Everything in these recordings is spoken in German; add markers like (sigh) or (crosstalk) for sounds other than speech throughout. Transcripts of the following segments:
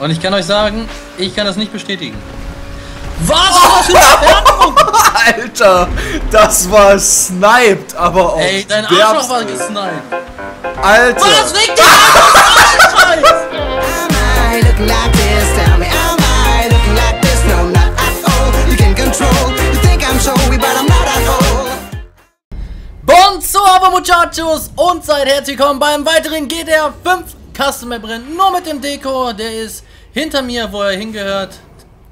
Und ich kann euch sagen, ich kann das nicht bestätigen. Was? Entfernung? (laughs) Alter, das war sniped, aber auch Ey, dein Arschloch war gesniped. Alter. Was? At all. Bonsoir, Muchachos! Und seid herzlich willkommen beim weiteren GTA 5 Custom Map Rennen. Nur mit dem Deko, der ist hinter mir, wo er hingehört.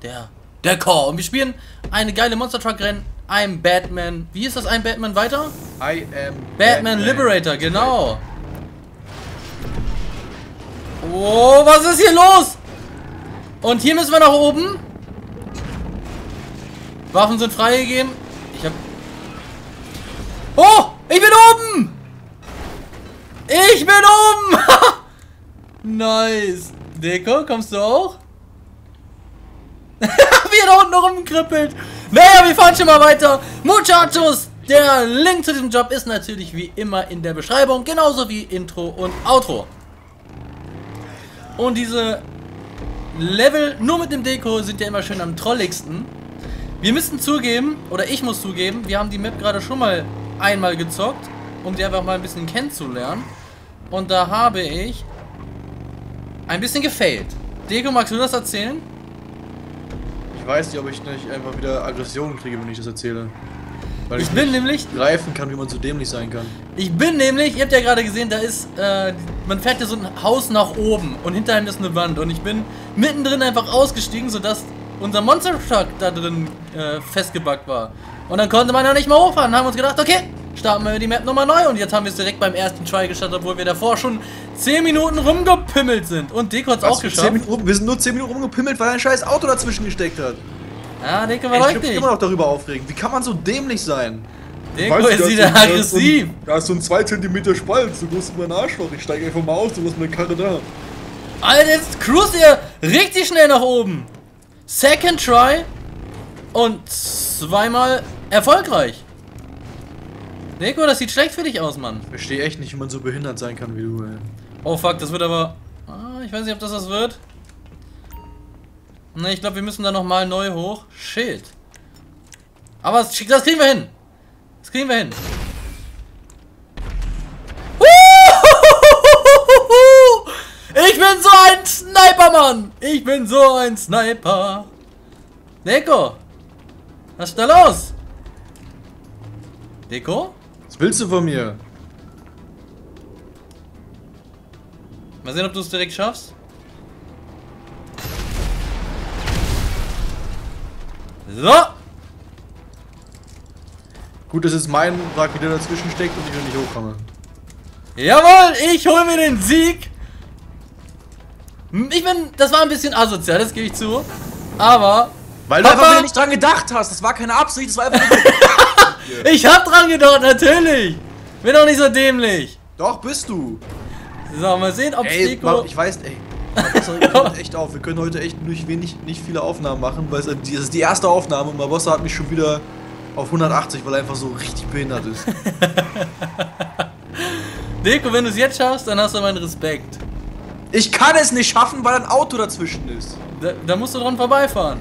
Der Dekor. Und wir spielen eine geile Monster Truck Rennen. I'm Batman. Wie ist das ein Batman weiter? I am Batman Liberator, genau. Oh, was ist hier los? Und hier müssen wir nach oben. Waffen sind freigegeben. Ich hab. Oh! Ich bin oben! Ich bin oben! (laughs) nice. Deko, kommst du auch? Wie er da unten rumkrippelt. Naja, wir fahren schon mal weiter. Muchachos, der Link zu diesem Job ist natürlich wie immer in der Beschreibung, genauso wie Intro und Outro. Und diese Level nur mit dem Deko sind ja immer schön am trolligsten. Wir müssen zugeben, oder ich muss zugeben, wir haben die Map gerade schon mal einmal gezockt, um die einfach mal ein bisschen kennenzulernen. Und da habe ich ein bisschen gefailt. Deko, magst du das erzählen? Ich weiß nicht, ob ich nicht einfach wieder Aggressionen kriege, wenn ich das erzähle. Weil Ich bin nämlich, greifen kann, wie man so dämlich sein kann. ich bin nämlich, ihr habt ja gerade gesehen, da ist, äh, man fährt ja so ein Haus nach oben und hinter einem ist eine Wand und ich bin mittendrin einfach ausgestiegen, sodass unser Monster Truck da drin äh, festgebackt war. Und dann konnte man ja nicht mehr hochfahren. Dann haben uns gedacht, okay, starten wir die Map nochmal neu und jetzt haben wir es direkt beim ersten Try gestartet, obwohl wir davor schon 10 Minuten rumgepimmelt sind. Und Deko hat es auch geschafft. 10 Minuten, wir sind nur 10 Minuten rumgepimmelt, weil ein scheiß Auto dazwischen gesteckt hat. Ja, Deko war ich kann mich richtig. immer noch darüber aufregen. Wie kann man so dämlich sein? Deko Weißt ist wieder so- aggressiv. Da ist so ein 2 cm Spalt, so groß wie mein Arschloch. Ich steige einfach mal aus, du hast meine Karre da. Alter, jetzt cruist ihr richtig schnell nach oben. Second Try und zweimal erfolgreich. Nico, das sieht schlecht für dich aus, Mann. Ich verstehe echt nicht, wie man so behindert sein kann wie du, ey. Oh fuck, das wird aber... Ah, ich weiß nicht, ob das das wird. Ne, ich glaube, wir müssen da nochmal neu hoch. Shit. Aber das, das kriegen wir hin. Das kriegen wir hin. Ich bin so ein Sniper, Mann. Ich bin so ein Sniper. Deko. Was ist da los? Deko? Was willst du von mir? Mal sehen, ob du es direkt schaffst. So. Gut, dass jetzt mein Wrack wieder dazwischen steckt und ich wieder nicht hochkomme. Jawohl, ich hole mir den Sieg. Hm, Ich bin, das war ein bisschen asozial, das gebe ich zu. Aber Weil du Papa! einfach wieder nicht dran gedacht hast. Das war keine Absicht, das war einfach (laughs) nur... ich hab dran gedacht, natürlich. Bin doch nicht so dämlich. Doch, bist du. So, mal sehen, ob Ey. Mann, ich weiß, ey. Das (laughs) echt auf. Wir können heute echt nicht wenig, nicht viele Aufnahmen machen, weil es die- das ist die erste Aufnahme und Barbossa hat mich schon wieder auf 180, weil er einfach so richtig behindert ist. (laughs) Deko, wenn du es jetzt schaffst, dann hast du meinen Respekt. Ich kann es nicht schaffen, weil ein Auto dazwischen ist. Da, da musst du dran vorbeifahren.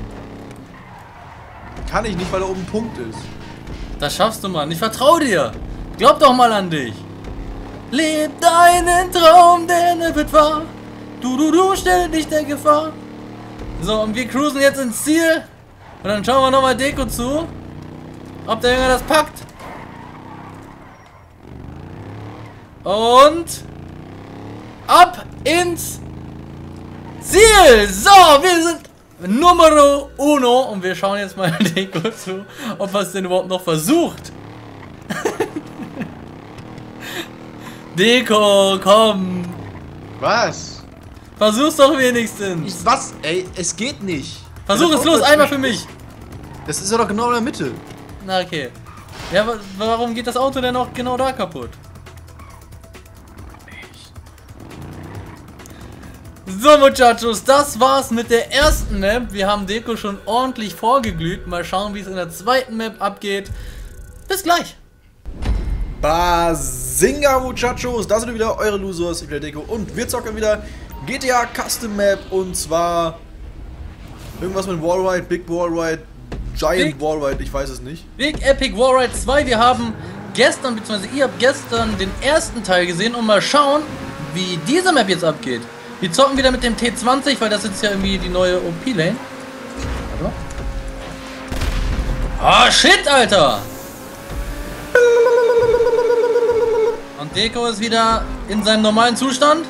Kann ich nicht, weil da oben ein Punkt ist. Das schaffst du, Mann. Ich vertraue dir. Glaub doch mal an dich. Leb deinen Traum, der ne wird wahr. Du, du, du, stell dich der Gefahr. So, und wir cruisen jetzt ins Ziel. Und dann schauen wir nochmal Deko zu. Ob der Junge das packt. Und ab ins Ziel. So, wir sind Numero uno. Und wir schauen jetzt mal (laughs) Deko zu, ob er es denn überhaupt noch versucht. (laughs) Deko, komm. Was? Versuch's doch wenigstens. Ich, was? Ey, es geht nicht. Versuch es los, einmal für mich. Das ist ja doch genau in der Mitte. Na, okay. Ja, wa- warum geht das Auto denn auch genau da kaputt? So, Muchachos, das war's mit der ersten Map. Wir haben Deko schon ordentlich vorgeglüht. Mal schauen, wie es in der zweiten Map abgeht. Bis gleich. Basinga Muchachos, da sind wieder eure Losers, ich bin der Deko und wir zocken wieder GTA Custom Map und zwar irgendwas mit Wallride, Big Wallride, Giant Big- Wallride, ich weiß es nicht. Big Epic Warride 2. Wir haben gestern, beziehungsweise ihr habt gestern den ersten Teil gesehen und mal schauen, wie diese Map jetzt abgeht. Wir zocken wieder mit dem T20, weil das ist ja irgendwie die neue OP-Lane. Ah, shit, Alter! Und Deko ist wieder in seinem normalen Zustand.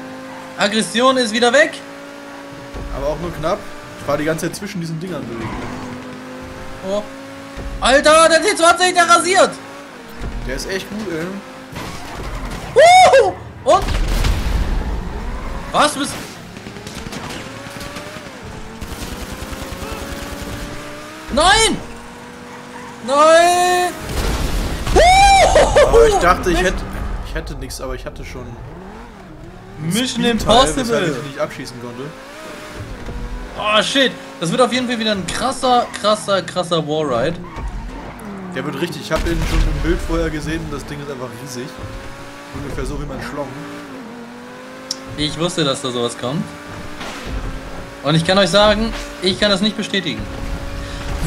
Aggression ist wieder weg. Aber auch nur knapp. Ich war die ganze Zeit zwischen diesen Dingern bewegt. Oh. Alter, der T20, der rasiert! Der ist echt gut, ey. Wuhu! Und? Was? Du bist. Nein! Nein! Aber ich dachte, ich hätte, ich hätte nichts, aber ich hatte schon Mission Impossible! ich nicht abschießen konnte. Oh shit! Das wird auf jeden Fall wieder ein krasser, krasser, krasser Warride. Der wird richtig. Ich habe den schon im Bild vorher gesehen. Das Ding ist einfach riesig. Ungefähr so wie mein Schlong. Ich wusste, dass da sowas kommt. Und ich kann euch sagen, ich kann das nicht bestätigen.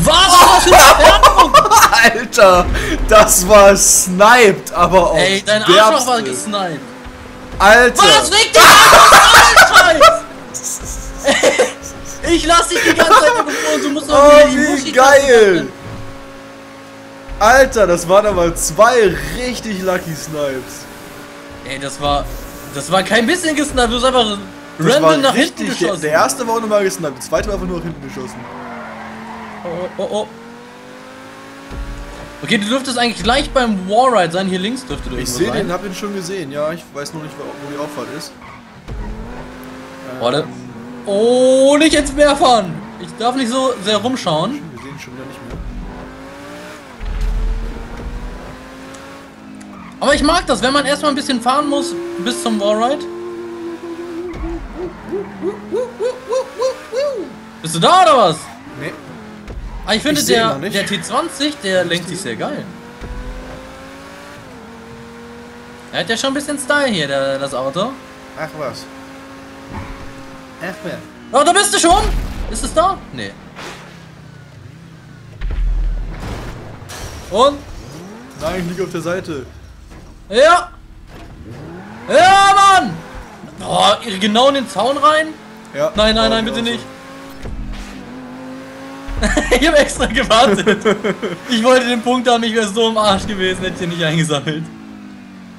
Was? Entfernung? (laughs) Alter, das war sniped, aber auch Ey, dein. Arschloch war gesniped. Alter, Was? Leg dich an! Ich lass dich die ganze Zeit und du musst noch oh, die wie Muschi geil! Alter, das waren aber zwei richtig lucky Snipes. Ey, das war. Das war kein bisschen gesniped, du hast einfach Das random nach hinten richtig- Der, geschossen. der erste war auch nochmal gesniped, der zweite war einfach nur nach hinten geschossen. Oh, oh, oh. Okay, du dürftest eigentlich gleich beim Warride sein. Hier links dürfte du Ich sehe den, hab den schon gesehen, ja. Ich weiß nur nicht, wo wo die Auffahrt ist. Warte. Oh, nicht ins Meer fahren! Ich darf nicht so sehr rumschauen. Wir sehen ihn schon wieder nicht mehr. Aber ich mag das, wenn man erstmal ein bisschen fahren muss bis zum Wallride. Bist du da oder was? Nee. Ah, ich finde Ich der, der T20, der lenkt sich sehr geil. Er hat ja schon ein bisschen Style hier, der, das Auto. Ach was. Ach wer. Oh, da bist du schon! Ist es da? Nee. Und? Nein, ich liege auf der Seite. Ja! Ja, Mann! Boah, genau in den Zaun rein? Ja. Nein, nein, nein, bitte nicht. (laughs) ich habe extra gewartet. Ich wollte den Punkt haben, ich wäre so im Arsch gewesen, hätte ich den nicht eingesammelt.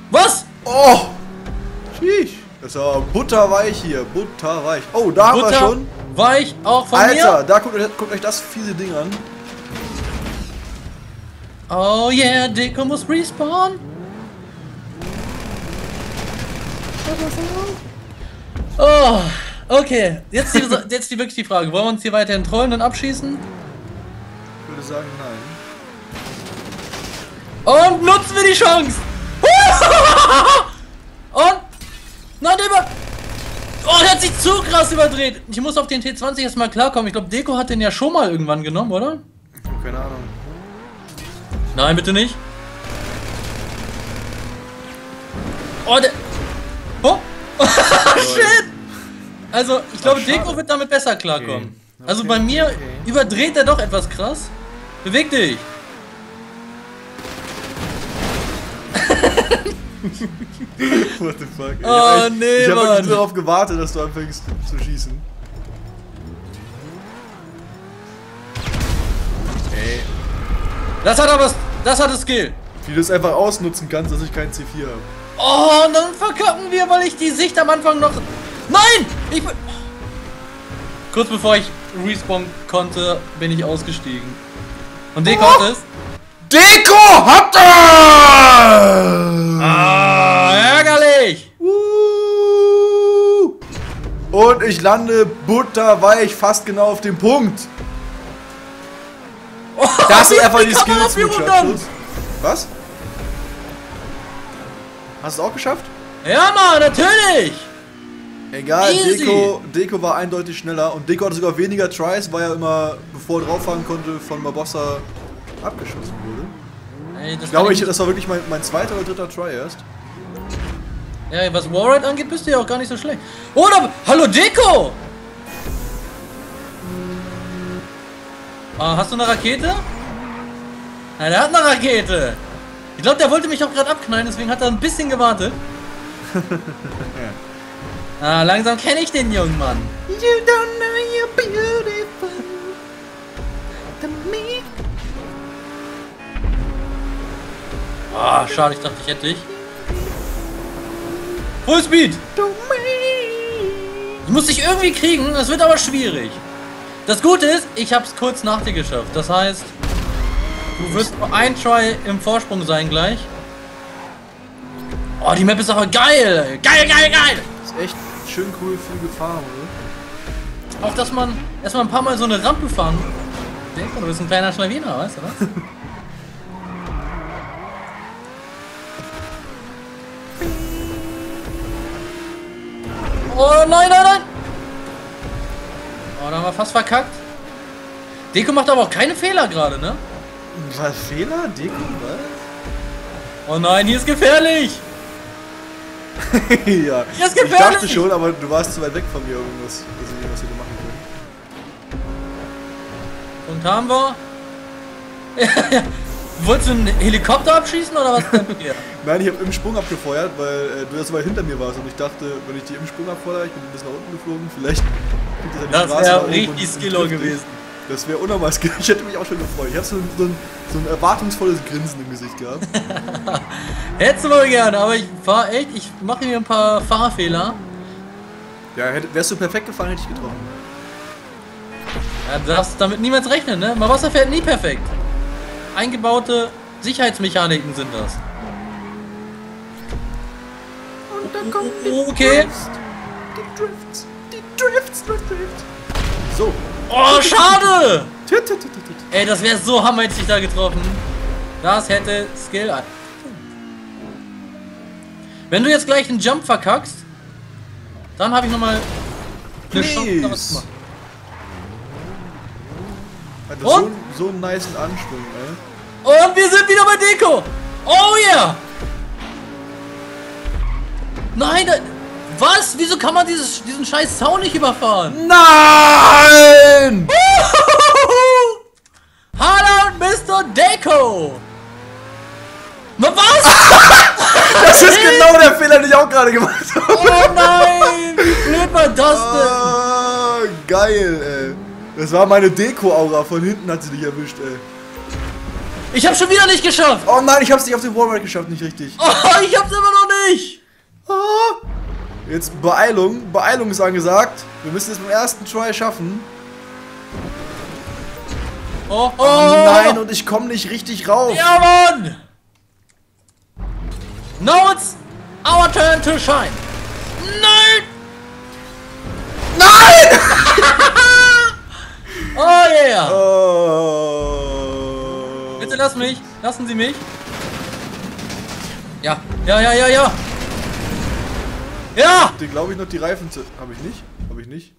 Was? Oh! Sheesh. Das war butterweich hier. Butterweich. Oh, da haben wir Butter schon. weich auch von Alter, mir? da guckt, euch- guckt euch das fiese Ding an. Oh yeah, Deko muss respawn. Oh, okay. Jetzt die, (laughs) jetzt die wirklich die Frage. Wollen wir uns hier weiterhin trollen und abschießen? Ich würde sagen, nein. Und nutzen wir die Chance! (laughs) Und? Nein, der über... Oh, der hat sich zu krass überdreht. Ich muss auf den T20 erstmal klarkommen. Ich glaube, Deko hat den ja schon mal irgendwann genommen, oder? Keine Ahnung. Nein, bitte nicht. Oh, der... Oh! (laughs) Shit! Also, ich glaube. Deko wird damit besser klarkommen. Okay. Also Okay, bei mir okay. überdreht er doch etwas krass. Beweg dich! (laughs) What the fuck? ey. Oh, ich, nee, Ich habe darauf gewartet, dass du anfängst zu schießen. Ey. Das hat aber... Das hat das Skill. Wie du es einfach ausnutzen kannst, dass ich kein C4 habe. Oh, und dann verkacken wir, weil ich die Sicht am Anfang noch... Nein! Ich bin... Kurz bevor ich respawn konnte, bin ich ausgestiegen. Und Deko Oh! hat es. Deko! Habt ihr! Ah, ärgerlich! Uh. Und ich lande butterweich fast genau auf dem Punkt. Das wie ist einfach die Skills mit. Was? Hast du es auch geschafft? Ja, Mann, natürlich! Egal, Easy. Deko, Deko war eindeutig schneller und Deko hatte sogar weniger Tries, weil er immer, bevor er drauf fahren konnte, von Barbossa abgeschossen wurde. Ey, Ich glaube, ich, das war wirklich mein, mein zweiter oder dritter Try erst. Ja, was Warride angeht, bist du ja auch gar nicht so schlecht. Oder, hallo Deko! Ah, hast du eine Rakete? Ja, der hat eine Rakete. Ich glaube, der wollte mich auch gerade abknallen, deswegen hat er ein bisschen gewartet. (laughs) ah, langsam kenne ich den jungen Mann. You don't know you're beautiful to me. Ah, schade, ich dachte, ich hätte dich. Fullspeed! To me. Ich muss dich irgendwie kriegen, das wird aber schwierig. Das Gute ist, ich hab's kurz nach dir geschafft. Das heißt, du wirst nur ein Try im Vorsprung sein gleich. Oh, die Map ist aber geil! Geil, geil, geil! Ist echt schön cool, viel gefahren, oder? Auch, dass man erstmal ein paar Mal so eine Rampe fahren. Denk mal, du bist ein kleiner Schlawiner, weißt du was? Oh nein, nein, nein! Oh, da haben wir fast verkackt. Deko macht aber auch keine Fehler gerade, ne? Was, Fehler? Deko, was? Oh nein, hier ist gefährlich! (laughs) ja. Hier ist Ich gefährlich! dachte schon, aber du warst zu weit weg von mir irgendwas, dass ich irgendwas hätte machen können. Und haben wir. (laughs) Wolltest du einen Helikopter abschießen oder was denn hier? (laughs) Nein, ich habe im Sprung abgefeuert, weil äh, du ja so weit hinter mir warst und ich dachte, wenn ich die im Sprung abfeuere, ich bin ein bisschen nach unten geflogen, vielleicht kriegt das die Das wäre richtig skillo gewesen. Das wäre unnormal. (laughs) Ich hätte mich auch schon gefreut. Ich habe so, ein- so, so ein erwartungsvolles Grinsen im Gesicht gehabt. (laughs) Hättest du wohl gerne, aber ich fahr echt, ich mache mir ein paar Fahrfehler. Ja, hätte, wärst du perfekt gefahren, hätte ich getroffen. Ja, du darfst damit niemals rechnen, ne? Mal Wasser fährt nie perfekt. Eingebaute Sicherheitsmechaniken sind das. Und dann kommt Oh, okay. die Drifts. Die Drifts, Drift, Drift. So. Oh, schade! Ey, das wäre so hammer, hätte ich da getroffen. Das hätte Skill. Wenn du jetzt gleich einen Jump verkackst, dann habe ich nochmal eine Chance, was zu machen. Und? so, so einen niceen Ansprung, ey. Und wir sind wieder bei Deko. Oh yeah. Nein, da, was? Wieso kann man dieses, diesen scheiß Zaun nicht überfahren? Nein! Hallo, Mr. Deko. Was? (laughs) Das ist genau der Fehler, den ich auch gerade gemacht habe. Oh nein, wie blöd war das denn? Ah, geil, ey. Das war meine Deko-Aura. Von hinten hat sie dich erwischt, ey. Ich hab's schon wieder nicht geschafft. Oh nein, ich hab's nicht auf den Wallride geschafft, nicht richtig. Oh, ich hab's immer noch nicht. Ah. Jetzt Beeilung. Beeilung ist angesagt. Wir müssen es beim ersten Try schaffen. Oh, oh, Oh nein, und ich komme nicht richtig rauf. Ja, Mann! Now it's our turn to shine. Nein! Nein! (laughs) Oh yeah! Oh. Bitte lass mich. Lassen Sie mich. Ja, ja, ja, ja, ja. Ja! Den glaube ich noch die Reifen zu. Habe ich nicht? Habe ich nicht?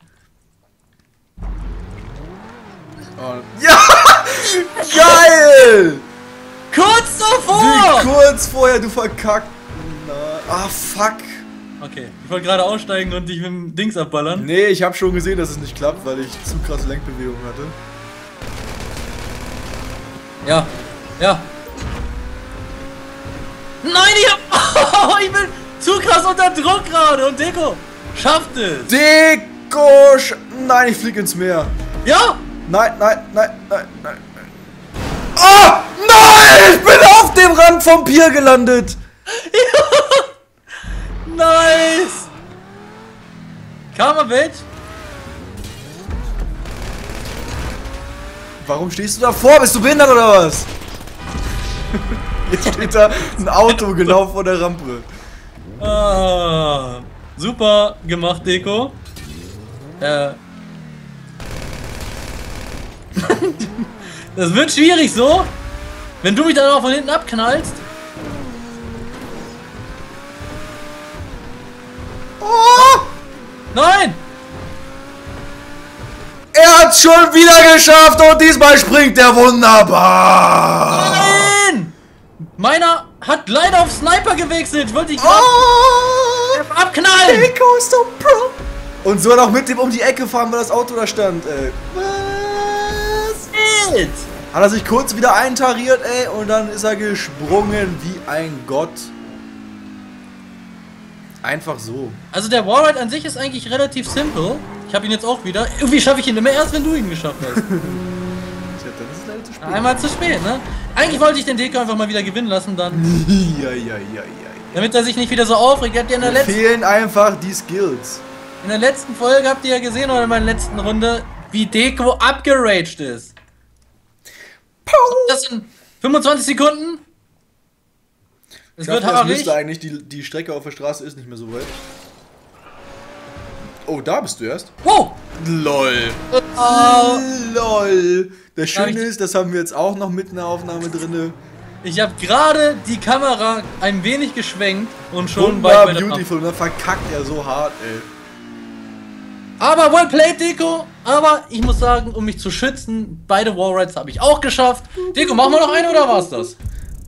Oh. Ja! (laughs) Geil! Kurz Wie davor! kurz vorher du verkackt. Ah, fuck. Okay, ich wollte gerade aussteigen und dich mit dem Dings abballern. Nee, ich habe schon gesehen, dass es nicht klappt, weil ich zu krasse Lenkbewegungen hatte. Ja, ja. Nein, ich hab. (laughs) Oh, ich bin zu krass unter Druck gerade und Deko schafft es. Deko! Sch Nein, ich flieg ins Meer. Ja! Nein, nein, nein, nein, nein. nein. Ah! Nein! Ich bin auf dem Rand vom Pier gelandet! (laughs) Nice! Karma, Bitch! Warum stehst du davor? Bist du behindert oder was? (laughs) Jetzt steht da ein Auto genau vor der Rampe. Ah, super gemacht, Deko. Äh. (laughs) das wird schwierig so. Wenn du mich dann auch von hinten abknallst. Oh! Nein! Er hat's schon wieder geschafft und diesmal springt er wunderbar! Nein! Meiner hat leider auf Sniper gewechselt. Wollte ich Oh! abknallen! Deko ist so pro. Und so noch mit dem um die Ecke fahren, weil das Auto da stand, ey. Was? Shit. Hat er sich kurz wieder eintariert, ey, und dann ist er gesprungen wie ein Gott. Einfach so. Also der Wallride an sich ist eigentlich relativ simpel. Ich habe ihn jetzt auch wieder. Irgendwie schaffe ich ihn immer erst, wenn du ihn geschafft hast. (laughs) Tja, dann ist es leider zu spät. Einmal zu spät, ne? Eigentlich wollte ich den Deko einfach mal wieder gewinnen lassen, dann. Ja, ja, ja, ja. Damit er sich nicht wieder so aufregt. Ihr habt ja in der, letzten, fehlen einfach die Skills. in der letzten Folge habt ihr ja gesehen, oder in meiner letzten Runde, wie Deko abgeraged ist. Das sind 25 Sekunden. Es wird das haarig. müsste eigentlich, die, die Strecke auf der Straße ist nicht mehr so weit. Oh, da bist du erst. Wow! LOL. Oh, LOL. Das Schöne ist, das haben wir jetzt auch noch mit in der Aufnahme drinne. ich habe gerade die Kamera ein wenig geschwenkt und schon Wunder bei beautiful. Und dann verkackt er so hart, ey. Aber well played, Deko. Aber ich muss sagen, um mich zu schützen, beide Wallrides habe ich auch geschafft. Deko, machen wir noch eine oder war's das?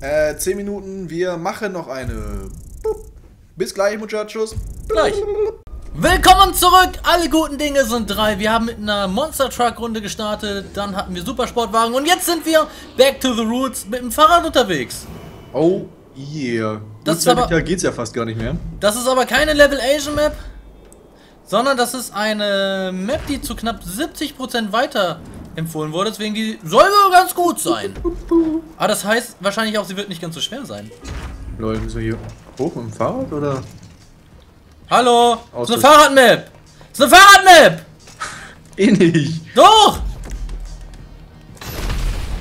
Äh, 10 Minuten, wir machen noch eine. Bis gleich, Muchachos. Gleich. Willkommen zurück! Alle guten Dinge sind drei. Wir haben mit einer Monster Truck Runde gestartet, dann hatten wir Supersportwagen und jetzt sind wir back to the roots mit dem Fahrrad unterwegs. Oh, yeah. Das ist aber- geht's ja fast gar nicht mehr. Das ist aber keine Level Asian Map, sondern das ist eine Map, die zu knapp 70% weiter empfohlen wurde, deswegen die soll wohl ganz gut sein. Aber das heißt wahrscheinlich auch, sie wird nicht ganz so schwer sein. Leute, müssen wir hier hoch mit dem Fahrrad oder? Hallo, das ist eine Fahrradmap. Das ist eine Fahrradmap. Eh nicht. Doch.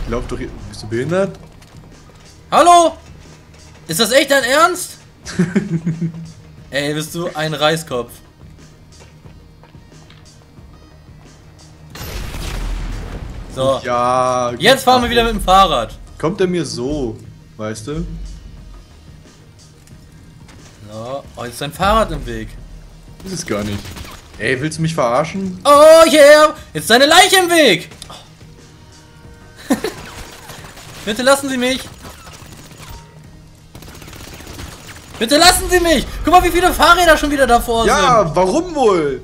Glaub doch, hier- bist du behindert? Hallo? Ist das echt dein Ernst? (laughs) Ey, bist du ein Reiskopf. So, Ja. jetzt fahren wir wieder mit dem Fahrrad. Kommt er mir so, weißt du? So, oh, jetzt ist dein Fahrrad im Weg. Ist es gar nicht. Ey, willst du mich verarschen? Oh yeah, jetzt ist deine Leiche im Weg. (laughs) Bitte lassen Sie mich. Bitte lassen Sie mich. Guck mal, wie viele Fahrräder schon wieder davor sind. Ja, warum wohl?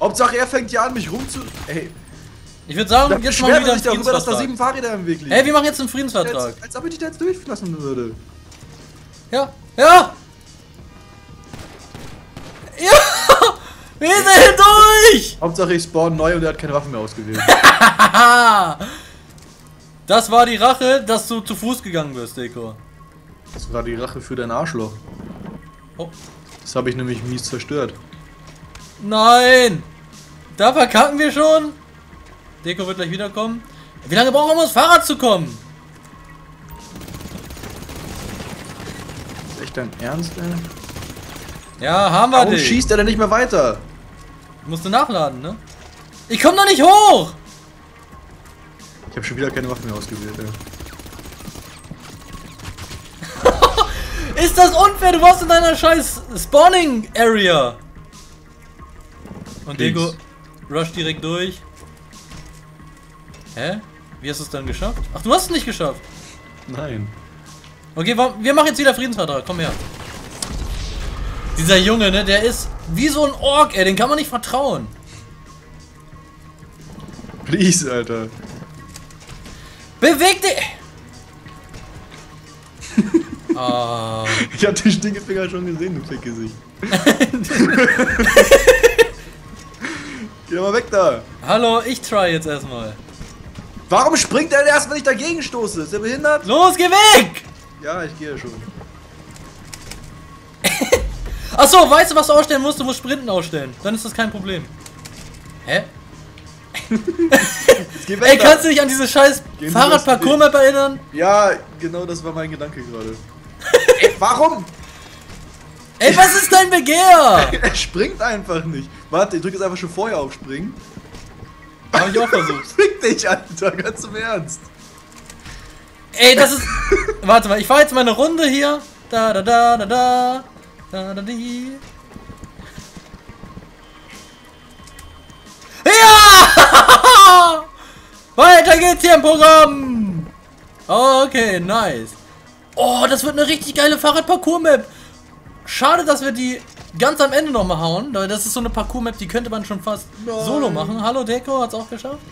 Hauptsache er fängt ja an, mich rumzu. Ey, Ich würde sagen, da jetzt machen wir wieder er einen darüber, dass da sieben Fahrräder im Weg liegen. Hey, wir machen jetzt einen Friedensvertrag. als, als ob ich dich da jetzt durchlassen würde. Ja, ja. Ja, (laughs) wir sind durch. Hauptsache ich spawn neu und er hat keine Waffen mehr ausgewählt. (laughs) Das war die Rache, dass du zu Fuß gegangen bist, Deko. Das war die Rache für dein Arschloch. Oh. Das habe ich nämlich mies zerstört. Nein! Da verkacken wir schon. Deko wird gleich wiederkommen. Wie lange brauchen wir, um aufs Fahrrad zu kommen? Ist echt dein Ernst, ey? Ja, haben wir Warum dich. schießt er denn nicht mehr weiter? Musst du nachladen, ne? Ich komm doch nicht hoch! Ich habe schon wieder keine Waffen mehr ausgewählt, ey. (laughs) Ist das unfair? Du warst in deiner scheiß Spawning Area. Und. Deko rush direkt durch. Hä? Wie hast du es dann geschafft? Ach, du hast es nicht geschafft. Nein. Okay, wir machen jetzt wieder Friedensvertrag. Komm her. Dieser Junge, ne, der ist wie so ein Ork, ey. Den kann man nicht vertrauen. Please, Alter. Beweg dich! (laughs) Ah, Ich hab den Stinkefinger schon gesehen, du Fickgesicht. (laughs) Geh mal weg da. hallo, ich try jetzt erstmal. Warum springt er denn erst, wenn ich dagegen stoße? Ist er behindert? Los, geh weg! Ja, ich gehe schon. Achso, weißt du, was du ausstellen musst? Du musst Sprinten ausstellen. Dann ist das kein Problem. Hä? (laughs) Ey, kannst du dich an diese scheiß Fahrradparcours-Map erinnern? Ja, genau das war mein Gedanke gerade. (laughs) Ey, warum? Ey, was ist dein Begehr? (laughs) Er springt einfach nicht. Warte, ich drücke jetzt einfach schon vorher auf Springen. Hab ich auch versucht. Fick dich, Alter, ganz im Ernst. Ey, das ist. Warte mal, ich fahr jetzt mal eine Runde hier. Da, da, da, da, da. Da, da, die. Ja! (laughs) Weiter geht's hier im Programm. Okay, nice. Oh, das wird eine richtig geile Fahrradparcours-Map. Schade, dass wir die ganz am Ende noch mal hauen, das ist so eine Parcours-Map, die könnte man schon fast Nein. solo machen. Hallo Deko, hat's auch geschafft.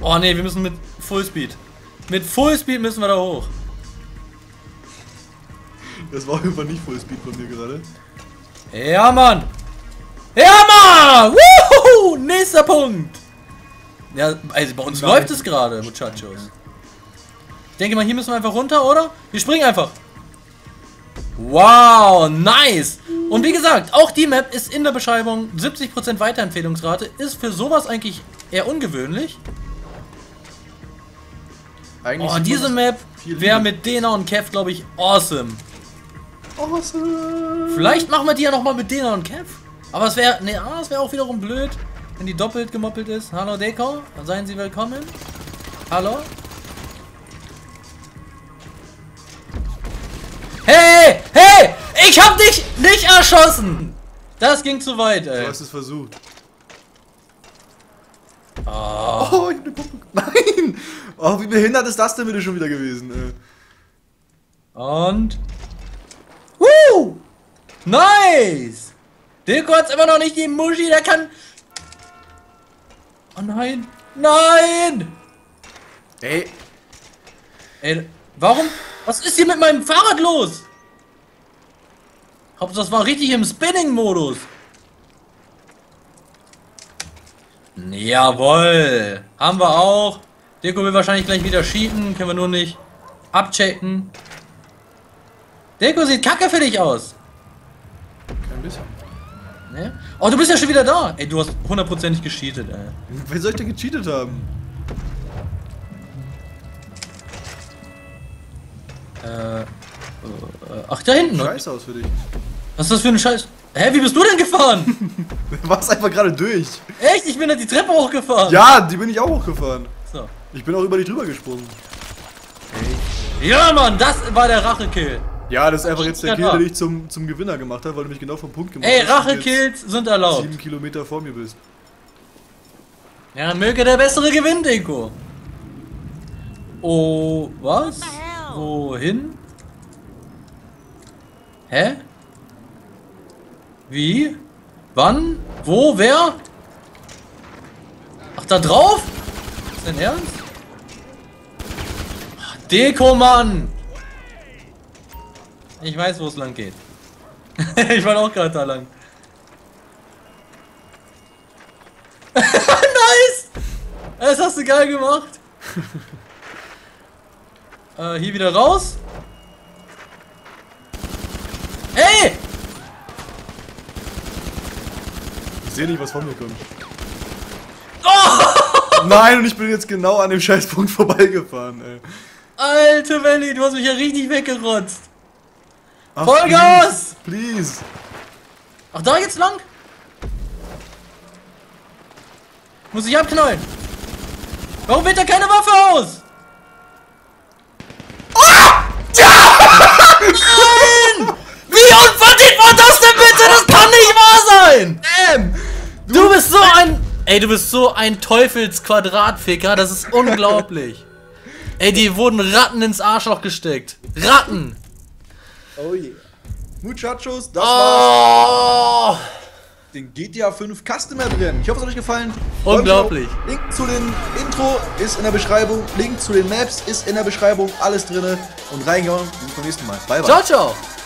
Oh ne, wir müssen mit Fullspeed. Mit Fullspeed müssen wir da hoch. Das war auf jeden Fall nicht Fullspeed von mir gerade. Ja, Mann! Ja, Mann! Wuhu! Nächster Punkt! Ja, also bei uns läuft es gerade, Muchachos. Ich denke mal, hier müssen wir einfach runter, oder? Wir springen einfach. Wow, nice! Und wie gesagt, auch die Map ist in der Beschreibung 70% Weiterempfehlungsrate. Ist für sowas eigentlich eher ungewöhnlich. Eigentlich Oh, diese Map wäre mit Dena und Kev, glaube ich, awesome. Awesome. Vielleicht machen wir die ja nochmal mit Dena und Kev. Aber es wäre, ne, ah, es wäre auch wiederum blöd, wenn die doppelt gemoppelt ist. Hallo Deko, seien Sie willkommen. Hallo. Hey, hey, ich hab dich nicht erschossen. Das ging zu weit, Du ey. hast es versucht. Ah. Oh, ich hab eine Pumpe. (laughs) Nein! Oh, wie behindert ist das denn bitte schon wieder gewesen? Äh. Und. Nice! Deko hat's immer noch nicht die Muschi, der kann. Oh nein! Nein! Ey, Ey, warum? Was ist hier mit meinem Fahrrad los? Hauptsache, das war richtig im Spinning-Modus. Jawoll. Haben wir auch. Deko will wahrscheinlich gleich wieder cheaten. Können wir nur nicht abchecken. Deko sieht kacke für dich aus. Kein bisschen. Ne? Oh, du bist ja schon wieder da. Ey, du hast hundertprozentig gecheatet, ey. Wer soll ich denn gecheatet haben? Äh, äh, ach, da hinten. Scheiß aus für dich. Was ist das für ein Scheiß? Hä, wie bist du denn gefahren? (laughs) Du warst einfach gerade durch. Echt? Ich bin da die Treppe hochgefahren. Ja, die bin ich auch hochgefahren. So. Ich bin auch über dich drüber gesprungen. Ja, Mann, das war der Rachekill. Ja, das ist einfach jetzt der Kill, da. der dich zum, zum Gewinner gemacht hat, weil du mich genau vom Punkt gemacht Ey, hast. jetzt Rachekills sind erlaubt. Sieben Kilometer vor mir bist. Ja, möge der bessere gewinnen, Deko. Oh, was? Wohin? Hä? Wie? Wann? Wo? Wer? Ach, da drauf? Ist dein Ernst? Ach, Deko, Mann! Ich weiß, wo es lang geht. (laughs) ich war auch gerade da lang. (laughs) nice! Das hast du geil gemacht. (laughs) äh, hier wieder raus. Hey! Ich sehe nicht, was von mir kommt. Nein, und ich bin jetzt genau an dem Scheißpunkt vorbeigefahren, ey. Alter Welli, du hast mich ja richtig weggerotzt. Ach, Vollgas! Please, please. Ach, da geht's lang? Muss ich abknallen? Warum wählt da keine Waffe aus? Nein! Wie unverdient war das denn bitte? Das kann nicht wahr sein! Damn! Du bist so ein. Ey, du bist so ein Teufelsquadratficker, das ist unglaublich. Ey, die wurden Ratten ins Arschloch gesteckt. Ratten! Oh yeah. Muchachos, das Oh! den GTA 5 Customer drin. Ich hoffe, es hat euch gefallen. Unglaublich. Link zu den Intro ist in der Beschreibung. Link zu den Maps ist in der Beschreibung. Alles drinne. Und reingehauen. Bis zum nächsten Mal. Bye, bye. Ciao, ciao!